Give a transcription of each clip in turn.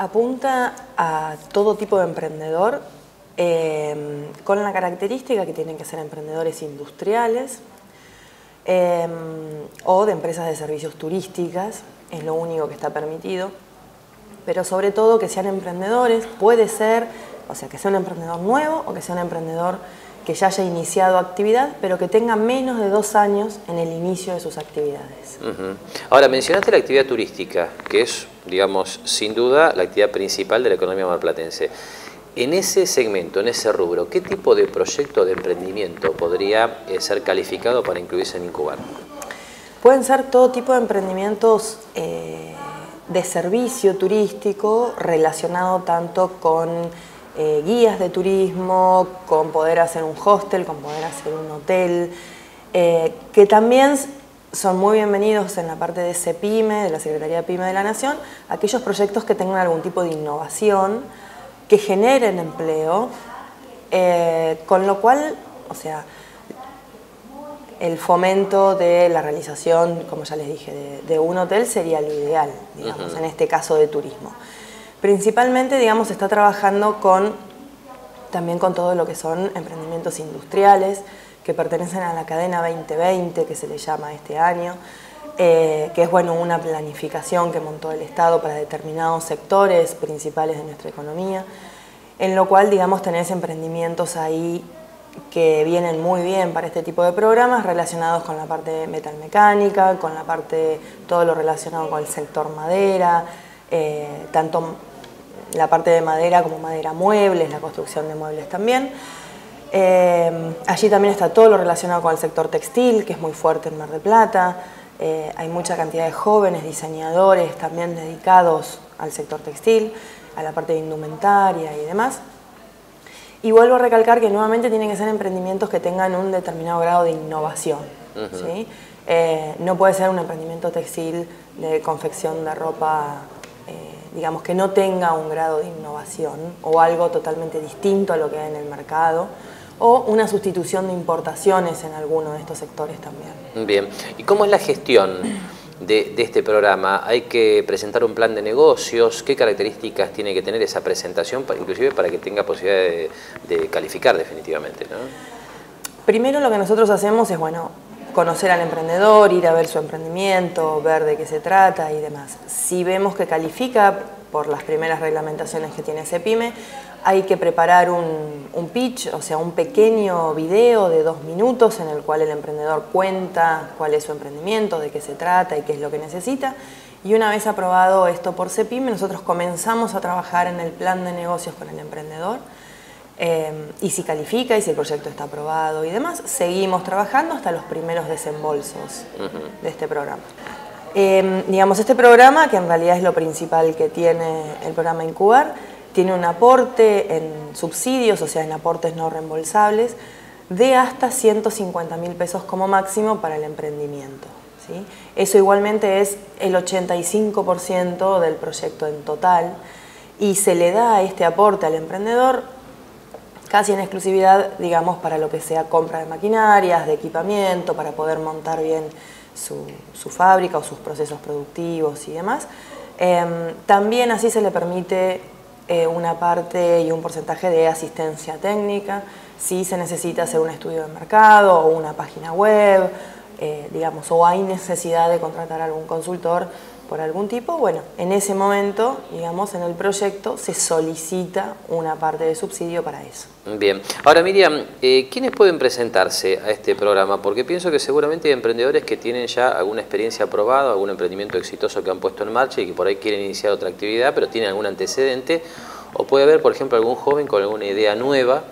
Apunta a todo tipo de emprendedor eh, con la característica que tienen que ser emprendedores industriales eh, o de empresas de servicios turísticas, es lo único que está permitido, pero sobre todo que sean emprendedores, puede ser, o sea, que sea un emprendedor nuevo o que sea un emprendedor que ya haya iniciado actividad, pero que tenga menos de dos años en el inicio de sus actividades. Ahora, mencionaste la actividad turística, que es, digamos, sin duda la actividad principal de la economía marplatense. En ese segmento, en ese rubro, ¿qué tipo de proyecto de emprendimiento podría eh, ser calificado para incluirse en Incubar? Pueden ser todo tipo de emprendimientos eh, de servicio turístico relacionado tanto con eh, guías de turismo, con poder hacer un hostel, con poder hacer un hotel, que también son muy bienvenidos en la parte de CEPIME, de la Secretaría de PYME de la Nación, aquellos proyectos que tengan algún tipo de innovación, que generen empleo, eh, con lo cual, o sea, el fomento de la realización, como ya les dije, de, un hotel sería lo ideal, digamos, en este caso de turismo. Principalmente, digamos, está trabajando con, también con todo lo que son emprendimientos industriales, que pertenecen a la cadena 2020, que se le llama este año, eh, que es bueno, una planificación que montó el Estado para determinados sectores principales de nuestra economía, en lo cual, digamos, tenés emprendimientos ahí que vienen muy bien para este tipo de programas relacionados con la parte metalmecánica, con la parte, todo lo relacionado con el sector madera, eh, tanto la parte de madera como madera muebles, la construcción de muebles también. Eh, allí también está todo lo relacionado con el sector textil, que es muy fuerte en Mar del Plata. Eh, hay mucha cantidad de jóvenes diseñadores también dedicados al sector textil, a la parte de indumentaria y demás. Y vuelvo a recalcar que nuevamente tienen que ser emprendimientos que tengan un determinado grado de innovación. Eh, no puede ser un emprendimiento textil de confección de ropa, eh, digamos, que no tenga un grado de innovación o algo totalmente distinto a lo que hay en el mercado o una sustitución de importaciones en alguno de estos sectores también. Bien, ¿y cómo es la gestión de, este programa? ¿Hay que presentar un plan de negocios? ¿Qué características tiene que tener esa presentación, inclusive para que tenga posibilidad de, calificar definitivamente? Primero lo que nosotros hacemos es, bueno, conocer al emprendedor, ir a ver su emprendimiento, ver de qué se trata y demás. Si vemos que califica por las primeras reglamentaciones que tiene ese pyme, hay que preparar un, pitch, o sea, un pequeño video de dos minutos en el cual el emprendedor cuenta cuál es su emprendimiento, de qué se trata y qué es lo que necesita. Y una vez aprobado esto por CEPIME, nosotros comenzamos a trabajar en el plan de negocios con el emprendedor. Eh, y si califica y si el proyecto está aprobado y demás, seguimos trabajando hasta los primeros desembolsos de este programa. Eh, digamos, este programa, que en realidad es lo principal que tiene el programa Incubar, tiene un aporte en subsidios, o sea, en aportes no reembolsables, de hasta 150 mil pesos como máximo para el emprendimiento. ¿sí? Eso igualmente es el 85% del proyecto en total y se le da este aporte al emprendedor casi en exclusividad, digamos, para lo que sea compra de maquinarias, de equipamiento, para poder montar bien su, fábrica o sus procesos productivos y demás. Em, también así se le permite eh, una parte y un porcentaje de asistencia técnica, si se necesita hacer un estudio de mercado o una página web, eh, digamos, o hay necesidad de contratar a algún consultor por algún tipo, bueno, en ese momento, digamos, en el proyecto se solicita una parte de subsidio para eso. Bien. Ahora, Miriam, eh, ¿quiénes pueden presentarse a este programa? Porque pienso que seguramente hay emprendedores que tienen ya alguna experiencia aprobada, algún emprendimiento exitoso que han puesto en marcha y que por ahí quieren iniciar otra actividad, pero tienen algún antecedente. O puede haber, por ejemplo, algún joven con alguna idea nueva,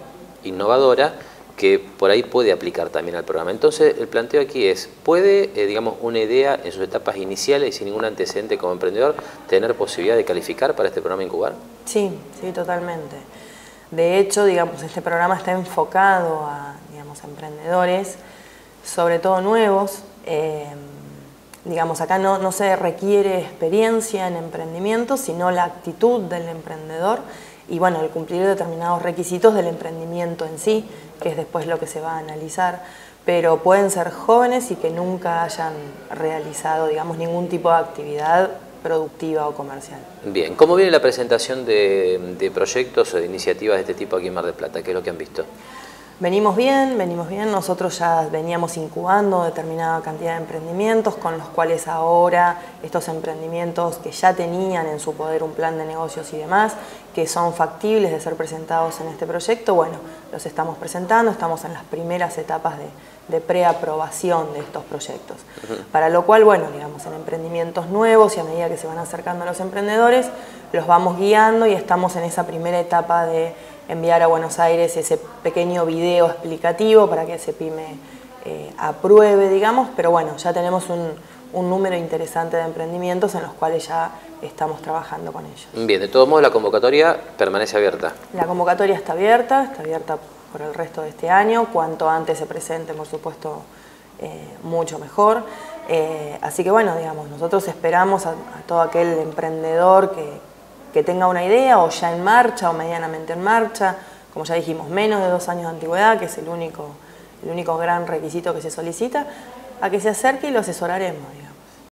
innovadora, que por ahí puede aplicar también al programa. Entonces, el planteo aquí es, ¿puede, eh, digamos, una idea en sus etapas iniciales y sin ningún antecedente como emprendedor tener posibilidad de calificar para este programa Incubar? Sí, sí, totalmente. De hecho, digamos, este programa está enfocado a, digamos, emprendedores, sobre todo nuevos. Eh, digamos, acá no se requiere experiencia en emprendimiento, sino la actitud del emprendedor y bueno, el cumplir determinados requisitos del emprendimiento en sí, que es después lo que se va a analizar, pero pueden ser jóvenes y que nunca hayan realizado, digamos, ningún tipo de actividad productiva o comercial. Bien, ¿cómo viene la presentación de, de proyectos o de iniciativas de este tipo aquí en Mar del Plata? ¿Qué es lo que han visto? Venimos bien, venimos bien. Nosotros ya veníamos incubando determinada cantidad de emprendimientos con los cuales ahora estos emprendimientos que ya tenían en su poder un plan de negocios y demás, que son factibles de ser presentados en este proyecto, bueno, los estamos presentando, estamos en las primeras etapas de, preaprobación de estos proyectos. Para lo cual, bueno, digamos, en emprendimientos nuevos y a medida que se van acercando a los emprendedores, los vamos guiando y estamos en esa primera etapa de enviar a Buenos Aires ese pequeño video explicativo para que ese pyme eh, apruebe, digamos, pero bueno, ya tenemos un, número interesante de emprendimientos en los cuales ya estamos trabajando con ellos. Bien, de todos modos la convocatoria permanece abierta. La convocatoria está abierta, está abierta por el resto de este año, cuanto antes se presente, por supuesto, eh, mucho mejor. Eh, así que bueno, digamos, nosotros esperamos a todo aquel emprendedor que, que tenga una idea o ya en marcha o medianamente en marcha, como ya dijimos, menos de dos años de antigüedad, que es el único, el único gran requisito que se solicita, a que se acerque y lo asesoraremos.